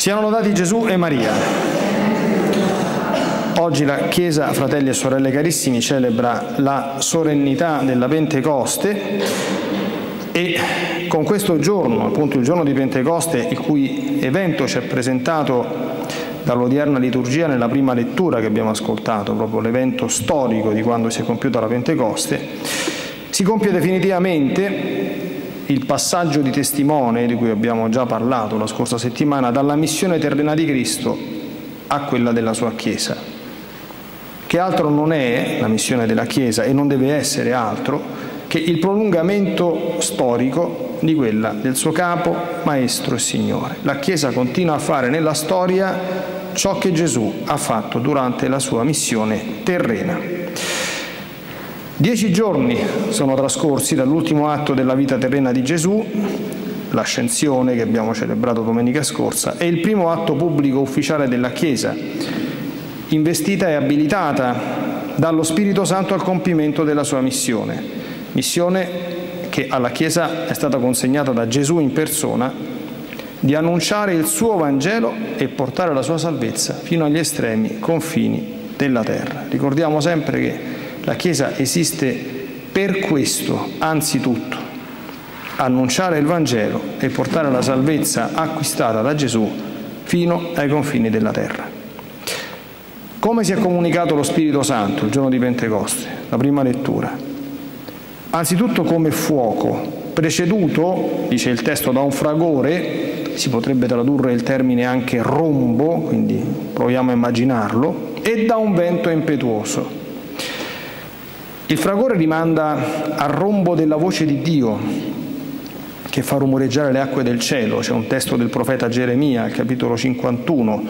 Siano lodati Gesù e Maria. Oggi la Chiesa, fratelli e sorelle carissimi, celebra la solennità della Pentecoste e con questo giorno, appunto il giorno di Pentecoste, il cui evento ci è presentato dall'odierna liturgia nella prima lettura che abbiamo ascoltato, proprio l'evento storico di quando si è compiuta la Pentecoste, si compie definitivamente il passaggio di testimone di cui abbiamo già parlato la scorsa settimana dalla missione terrena di Cristo a quella della sua Chiesa, che altro non è la missione della Chiesa e non deve essere altro che il prolungamento storico di quella del suo capo, maestro e signore. La Chiesa continua a fare nella storia ciò che Gesù ha fatto durante la sua missione terrena. Dieci giorni sono trascorsi dall'ultimo atto della vita terrena di Gesù, l'ascensione che abbiamo celebrato domenica scorsa, e il primo atto pubblico ufficiale della Chiesa, investita e abilitata dallo Spirito Santo al compimento della sua missione, missione che alla Chiesa è stata consegnata da Gesù in persona, di annunciare il suo Vangelo e portare la sua salvezza fino agli estremi confini della terra. Ricordiamo sempre che la Chiesa esiste per questo, anzitutto, annunciare il Vangelo e portare la salvezza acquistata da Gesù fino ai confini della terra. Come si è comunicato lo Spirito Santo il giorno di Pentecoste? La prima lettura. Anzitutto come fuoco, preceduto, dice il testo, da un fragore, si potrebbe tradurre il termine anche rombo, quindi proviamo a immaginarlo, e da un vento impetuoso. Il fragore rimanda al rombo della voce di Dio che fa rumoreggiare le acque del cielo. C'è un testo del profeta Geremia, capitolo 51,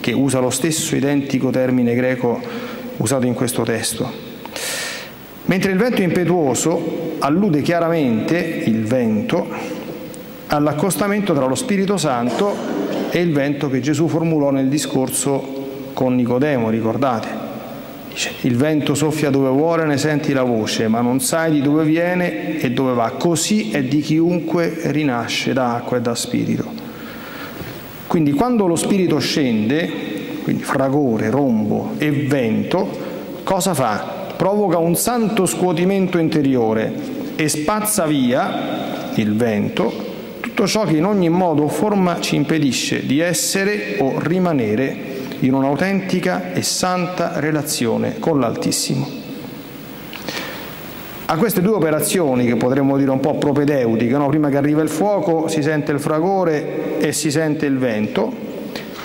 che usa lo stesso identico termine greco usato in questo testo. Mentre il vento impetuoso allude chiaramente, il vento, all'accostamento tra lo Spirito Santo e il vento che Gesù formulò nel discorso con Nicodemo, ricordate? Dice, il vento soffia dove vuole, ne senti la voce, ma non sai di dove viene e dove va. Così è di chiunque rinasce da acqua e da spirito. Quindi quando lo spirito scende, quindi fragore, rombo e vento, cosa fa? Provoca un santo scuotimento interiore e spazza via il vento tutto ciò che in ogni modo o forma ci impedisce di essere o rimanere in un'autentica e santa relazione con l'Altissimo. A queste due operazioni, che potremmo dire un po' propedeutiche, no? prima che arriva il fuoco si sente il fragore e si sente il vento,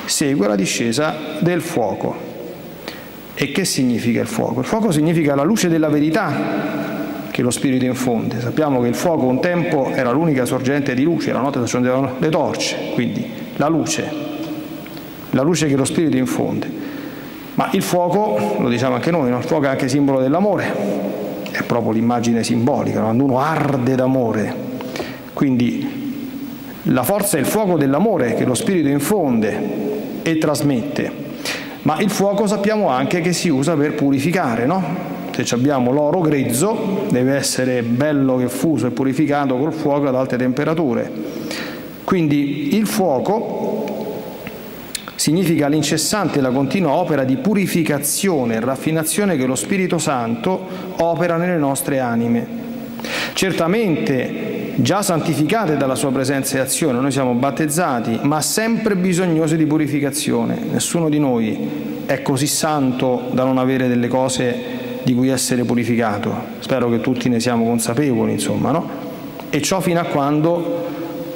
segue la discesa del fuoco. E che significa il fuoco? Il fuoco significa la luce della verità che lo Spirito infonde. Sappiamo che il fuoco un tempo era l'unica sorgente di luce, la notte si accendevano le torce, quindi la luce la luce che lo Spirito infonde. Ma il fuoco, lo diciamo anche noi, no? il fuoco è anche simbolo dell'amore, è proprio l'immagine simbolica, quando uno arde d'amore. Quindi la forza è il fuoco dell'amore che lo Spirito infonde e trasmette. Ma il fuoco sappiamo anche che si usa per purificare, no? Se abbiamo l'oro grezzo, deve essere bello che fuso e purificato col fuoco ad alte temperature. Quindi il fuoco significa l'incessante e la continua opera di purificazione e raffinazione che lo Spirito Santo opera nelle nostre anime. Certamente già santificate dalla sua presenza e azione, noi siamo battezzati, ma sempre bisognosi di purificazione. Nessuno di noi è così santo da non avere delle cose di cui essere purificato. Spero che tutti ne siamo consapevoli, insomma, no? E ciò fino a quando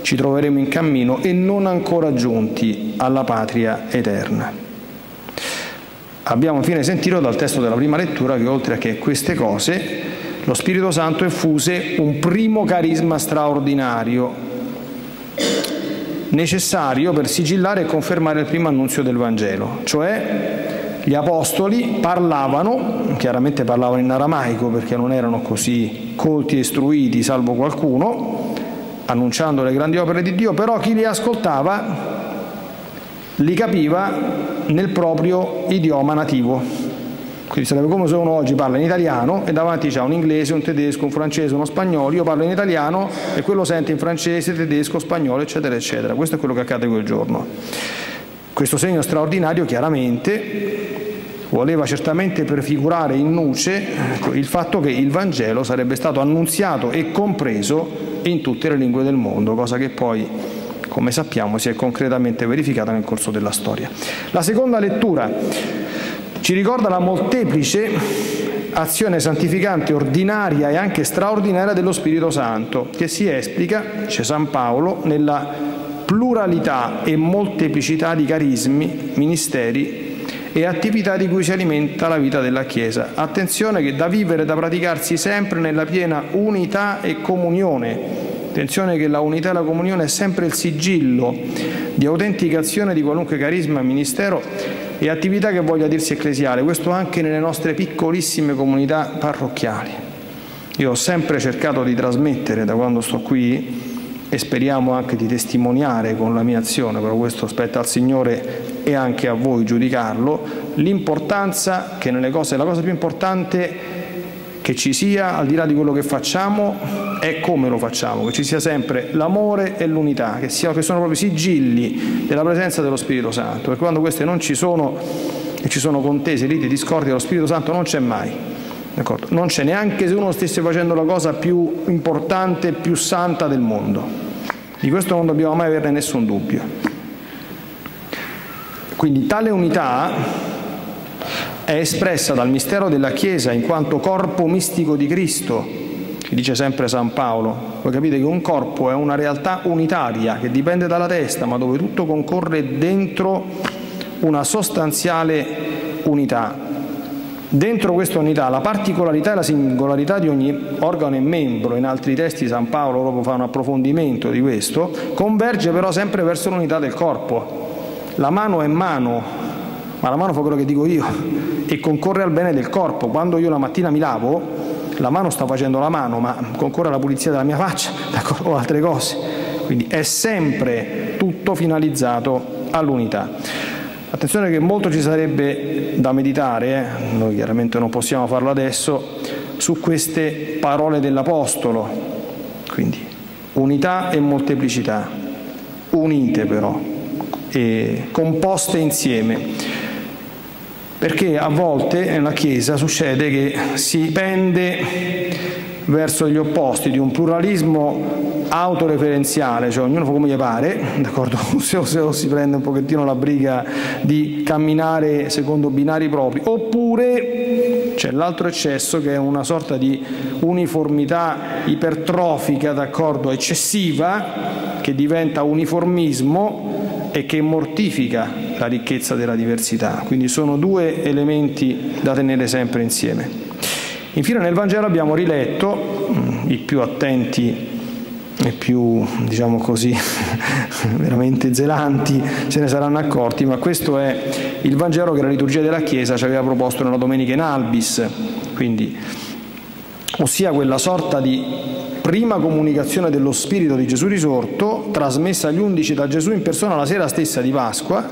ci troveremo in cammino e non ancora giunti alla patria eterna. Abbiamo infine sentito dal testo della prima lettura che oltre a che queste cose, lo Spirito Santo effuse un primo carisma straordinario, necessario per sigillare e confermare il primo annunzio del Vangelo, cioè gli apostoli parlavano, chiaramente parlavano in aramaico perché non erano così colti e istruiti, salvo qualcuno, annunciando le grandi opere di Dio, però chi li ascoltava li capiva nel proprio idioma nativo. Quindi sarebbe come se uno oggi parla in italiano e davanti c'è un inglese, un tedesco, un francese, uno spagnolo, io parlo in italiano e quello sente in francese, tedesco, spagnolo, eccetera, eccetera. Questo è quello che accade quel giorno. Questo segno straordinario chiaramente voleva certamente prefigurare in nuce il fatto che il Vangelo sarebbe stato annunziato e compreso in tutte le lingue del mondo, cosa che poi, come sappiamo, si è concretamente verificata nel corso della storia. La seconda lettura ci ricorda la molteplice azione santificante ordinaria e anche straordinaria dello Spirito Santo, che si esplica, dice San Paolo, nella pluralità e molteplicità di carismi, ministeri e attività di cui si alimenta la vita della Chiesa. Attenzione che da vivere, da praticarsi sempre nella piena unità e comunione. Attenzione che la unità e la comunione è sempre il sigillo di autenticazione di qualunque carisma, ministero e attività che voglia dirsi ecclesiale, questo anche nelle nostre piccolissime comunità parrocchiali. Io ho sempre cercato di trasmettere da quando sto qui e speriamo anche di testimoniare con la mia azione, però questo spetta al Signore e anche a voi giudicarlo, l'importanza che nelle cose, la cosa più importante che ci sia, al di là di quello che facciamo, è come lo facciamo, che ci sia sempre l'amore e l'unità, che, sia, che sono proprio sigilli della presenza dello Spirito Santo, perché quando queste non ci sono e ci sono contese, liti, discordi dello Spirito Santo non c'è mai. D'accordo? Non c'è neanche se uno stesse facendo la cosa più importante, più santa del mondo. Di questo non dobbiamo mai averne nessun dubbio. Quindi tale unità è espressa dal mistero della Chiesa in quanto corpo mistico di Cristo, ci dice sempre San Paolo. Voi capite che un corpo è una realtà unitaria che dipende dalla testa, ma dove tutto concorre dentro una sostanziale unità. Dentro questa unità la particolarità e la singolarità di ogni organo e membro, in altri testi San Paolo proprio fa un approfondimento di questo, converge però sempre verso l'unità del corpo. La mano è mano, ma la mano fa quello che dico io e concorre al bene del corpo. Quando io la mattina mi lavo, la mano sta facendo la mano, ma concorre alla pulizia della mia faccia o altre cose. Quindi è sempre tutto finalizzato all'unità. Attenzione che molto ci sarebbe da meditare, eh? noi chiaramente non possiamo farlo adesso, su queste parole dell'Apostolo. Quindi unità e molteplicità, unite però, eh, composte insieme. Perché a volte nella Chiesa succede che si pende verso gli opposti di un pluralismo autoreferenziale, cioè ognuno fa come gli pare, d'accordo? Se, se si prende un pochettino la briga di camminare secondo binari propri, oppure c'è l'altro eccesso che è una sorta di uniformità ipertrofica, d'accordo, eccessiva, che diventa uniformismo e che mortifica la ricchezza della diversità. Quindi sono due elementi da tenere sempre insieme. Infine nel Vangelo abbiamo riletto, mm, i più attenti e più, diciamo così, veramente zelanti se ne saranno accorti, ma questo è il Vangelo che la liturgia della Chiesa ci aveva proposto nella domenica in Albis, quindi, ossia quella sorta di prima comunicazione dello Spirito di Gesù risorto, trasmessa agli undici da Gesù in persona la sera stessa di Pasqua,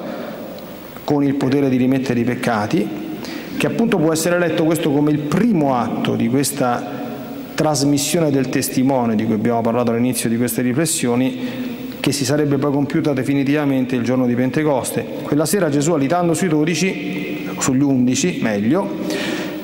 con il potere di rimettere i peccati, che appunto può essere letto questo come il primo atto di questa trasmissione del testimone di cui abbiamo parlato all'inizio di queste riflessioni, che si sarebbe poi compiuta definitivamente il giorno di Pentecoste. Quella sera Gesù, alitando sui dodici, sugli undici meglio,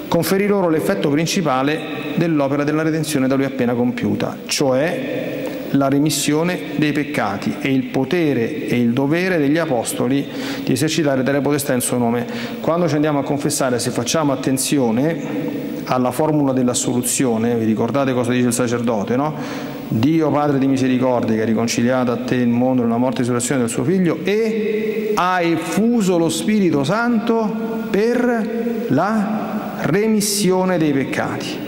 conferì loro l'effetto principale dell'opera della redenzione da lui appena compiuta, cioè la remissione dei peccati e il potere e il dovere degli apostoli di esercitare delle potestà in suo nome. Quando ci andiamo a confessare, se facciamo attenzione alla formula dell'assoluzione, vi ricordate cosa dice il sacerdote, no? Dio Padre di misericordia che ha riconciliato a te il mondo nella morte e risurrezione del suo figlio e ha effuso lo Spirito Santo per la remissione dei peccati.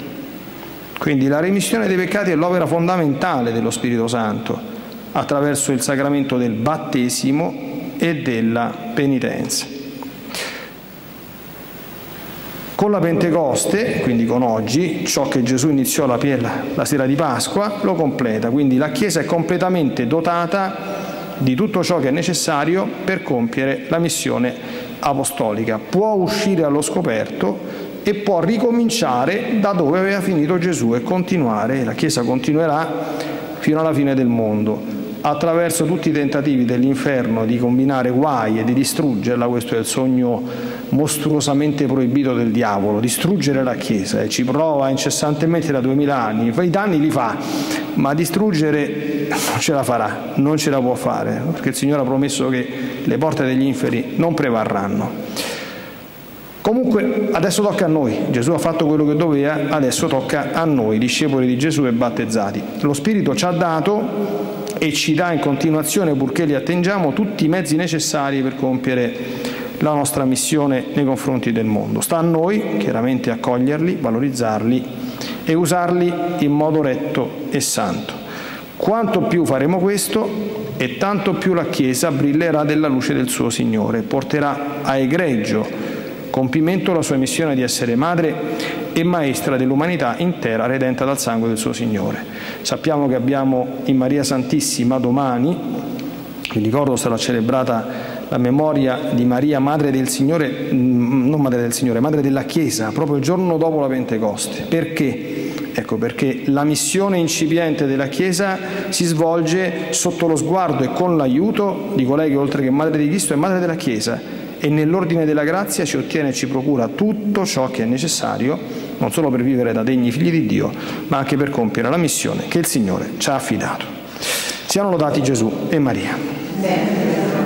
Quindi la remissione dei peccati è l'opera fondamentale dello Spirito Santo attraverso il sacramento del battesimo e della penitenza. Con la Pentecoste, quindi con oggi, ciò che Gesù iniziò la, la sera di Pasqua lo completa, quindi la Chiesa è completamente dotata di tutto ciò che è necessario per compiere la missione apostolica. Può uscire allo scoperto e può ricominciare da dove aveva finito Gesù e continuare, la Chiesa continuerà fino alla fine del mondo. attraverso tutti i tentativi dell'inferno di combinare guai e di distruggerla, questo è il sogno mostruosamente proibito del diavolo, distruggere la Chiesa e ci prova incessantemente da duemila anni, i danni li fa, ma distruggere non ce la farà, non ce la può fare, perché il Signore ha promesso che le porte degli inferi non prevarranno. Comunque adesso tocca a noi, Gesù ha fatto quello che doveva, adesso tocca a noi, discepoli di Gesù e battezzati. Lo Spirito ci ha dato e ci dà in continuazione, purché li attengiamo, tutti i mezzi necessari per compiere la nostra missione nei confronti del mondo. Sta a noi chiaramente accoglierli, valorizzarli e usarli in modo retto e santo. Quanto più faremo questo, e tanto più la Chiesa brillerà della luce del suo Signore, porterà a egregio compimento la sua missione di essere madre e maestra dell'umanità intera redenta dal sangue del suo Signore. Sappiamo che abbiamo in Maria Santissima domani, vi ricordo sarà celebrata la memoria di Maria, madre del Signore, mm, non madre del Signore, madre della Chiesa, proprio il giorno dopo la Pentecoste. Perché? Ecco perché la missione incipiente della Chiesa si svolge sotto lo sguardo e con l'aiuto di colei che oltre che madre di Cristo è madre della Chiesa e nell'ordine della grazia ci ottiene e ci procura tutto ciò che è necessario, non solo per vivere da degni figli di Dio, ma anche per compiere la missione che il Signore ci ha affidato. Siano lodati Gesù e Maria.